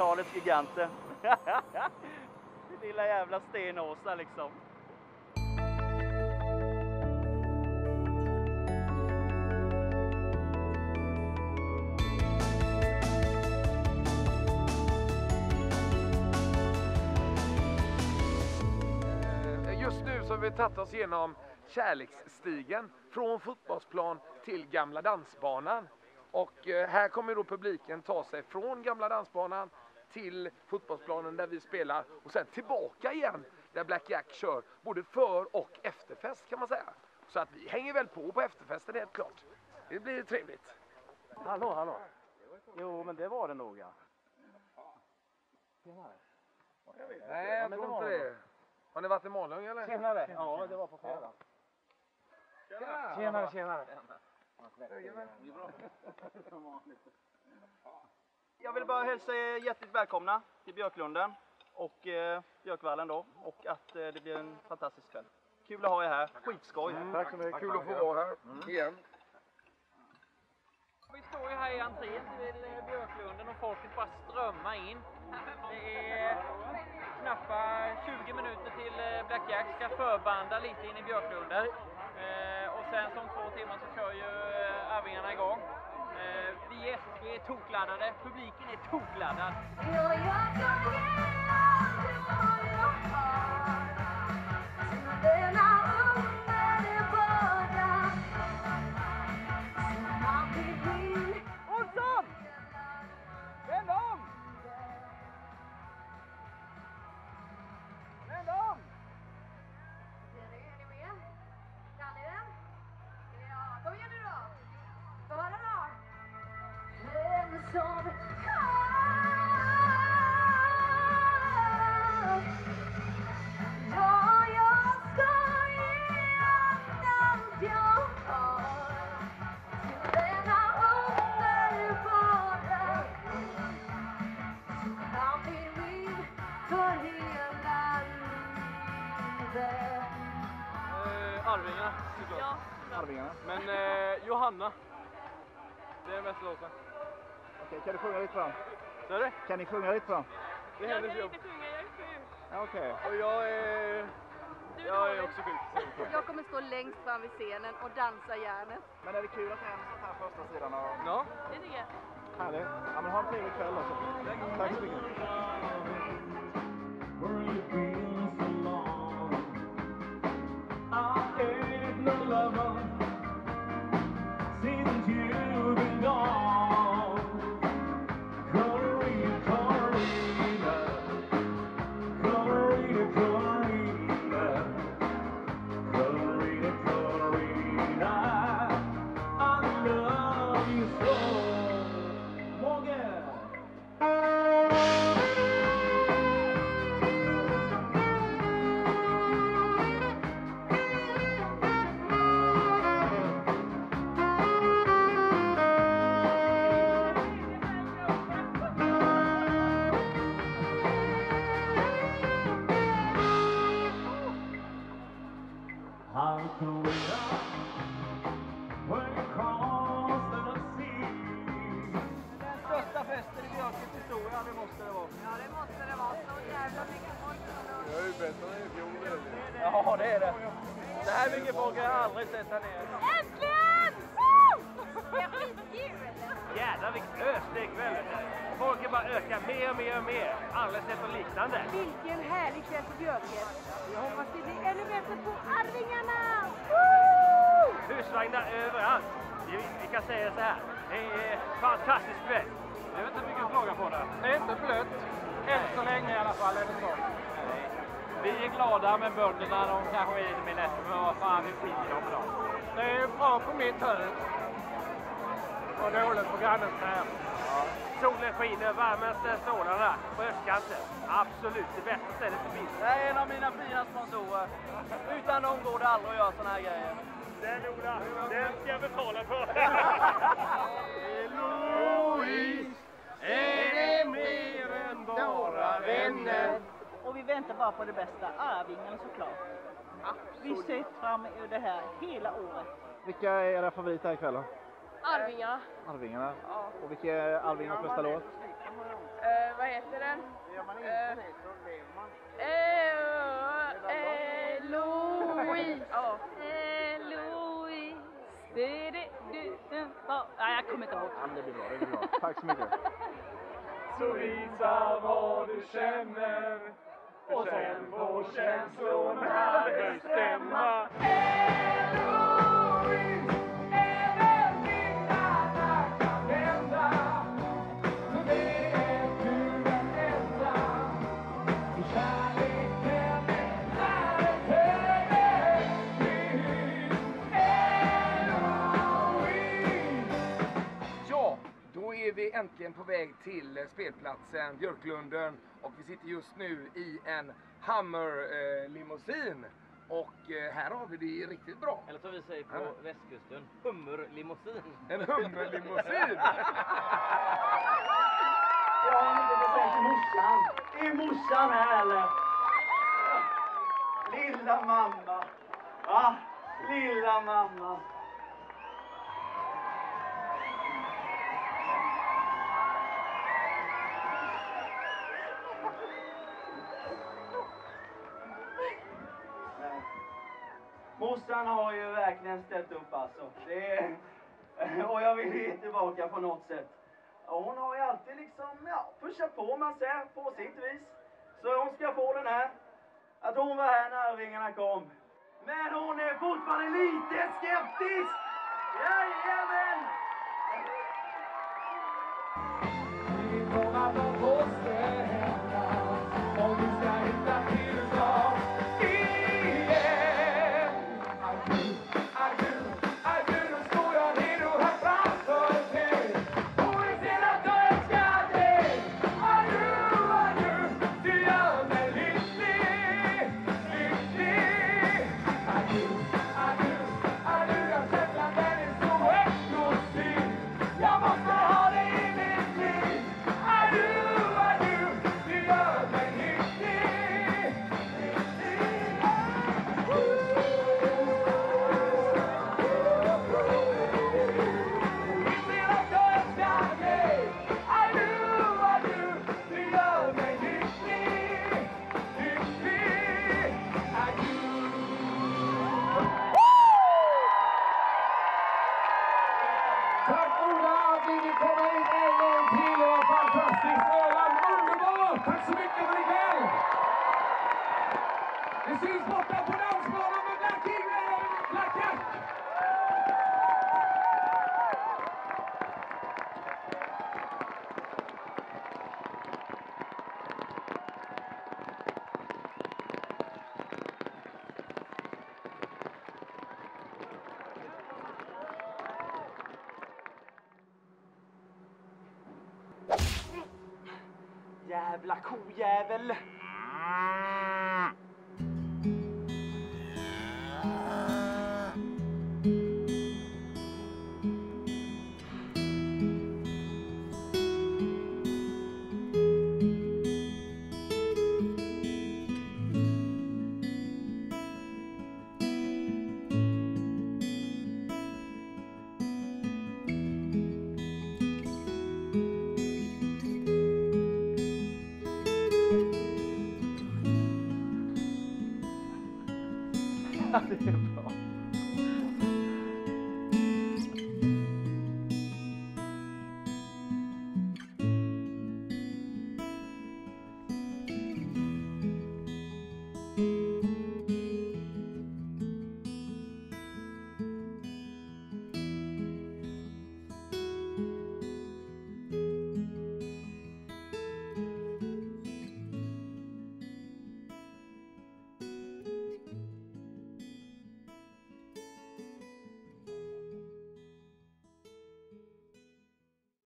80-talets giganter. Lilla jävla Stenåsa liksom. Eh, just nu så har vi tagit oss igenom kärleksstigen från fotbollsplan till gamla dansbanan. Och eh, här kommer då publiken ta sig från gamla dansbanan till fotbollsplanen där vi spelar och sen tillbaka igen där Black Jack kör både för och efterfest kan man säga. Så att vi hänger väl på på efterfesten helt klart. Det blir trevligt. Hallå, hallå. Jo, men det var det nog ja. Nej, jag tror det inte var det. Har ni varit i Malung eller? Tjenare! Ja, det var på fredag. Tjenare, tjenare. Jag vill bara hälsa er hjärtligt välkomna till Björklunden och eh, Björkvallen då och att eh, det blir en fantastisk kväll. Kul att ha er här, skitskoj. Tack så mycket. Kul att få vara här igen. Vi står ju här i entrén till eh, Björklunden och folket bara strömmar in. Det är knappa 20 minuter till eh, Black Jack ska förbanda lite in i Björklunden. Eh, och sen som två timmar så kör ju Arvingarna igång. Eh, vi är, vi är tokladdade, publiken är tokladdad. Som Ja, jag ska ge allt jag har till denna underbara Han blir min för hela livet Eh, Arvingarna såklart. Arvingarna. Men eh, Johanna. Det är bästa låten. Okej, kan du sjunga lite fram? Så är det? Kan ni sjunga lite fram? Det är hennes jobb. sjunga, jag är sjuk. Ja, Okej. Och jag är... Jag är också sjuk. Jag kommer stå längst fram vid scenen och dansa järnet. Men är det kul att det är en sån här första sidan av... Ja. Det tycker jag. Härligt. Ja, men ha en trevlig kväll också. Tack så mycket. Den Ja, det är det. Så här mycket folk har jag aldrig sett här nere. Äntligen! Det är skitkul! Jädrar vilken öslig kväll. Folket bara ökar mer och mer och mer. Aldrig sett något liknande. Vilken härlig kväll på Björket. Jag hoppas det blir ännu bättre på Arvingarna! Husvagnar överallt. Vi, vi kan säga så här. Det är fantastisk kväll. Det är inte mycket att klaga på det. Det är inte blött. Än så länge i alla fall är det så. Vi är glada med bönderna, de kanske är lite mer men vad fan, vi skiter i dem idag. Det är bra på mitt hus. Och dåligt på grannens träd. Solen skiner varmaste strålarna på östkanten. Absolut det bästa stället för bild. Det är en av mina fina sponsorer. Utan dem går det aldrig att göra såna här grejer. Den Ola, den ska jag betala för. Louise, är det mer än bara vänner? Och vi väntar bara på det bästa, Arvingarna såklart. Vi sett fram emot det här hela året. Vilka är era favoriter ikväll då? Arvingarna. Arvingarna. Och vilka är Arvingarnas bästa låt? Eh, vad heter den? Lever man. Eloise. Ja. Eloise. Det, det, det, det. Ja, Nej, jag kommer inte ihåg. Ja, men det blir bra, det blir bra. Tack så mycket. Så visa vad du känner och sen får känslorna bestämma. Då är vi äntligen på väg till eh, spelplatsen Björklunden och vi sitter just nu i en Hummer-limousin. Och eh, här har vi det riktigt bra. Eller som vi säger på Ja. västkusten, hummerlimousin. En Hummer-limousin! Jag har inte till morsan. Är morsan här eller? Lilla mamma. Ja, lilla mamma. Morsan har ju verkligen ställt upp alltså. Det är, och jag vill ge tillbaka på något sätt. Och hon har ju alltid liksom, ja, pushat på man säger, på sitt vis. Så hon ska få den här. Att hon var här när Arvingarna kom. Men hon är fortfarande lite skeptisk! Jajamän! Jävla kojävel! Adiós.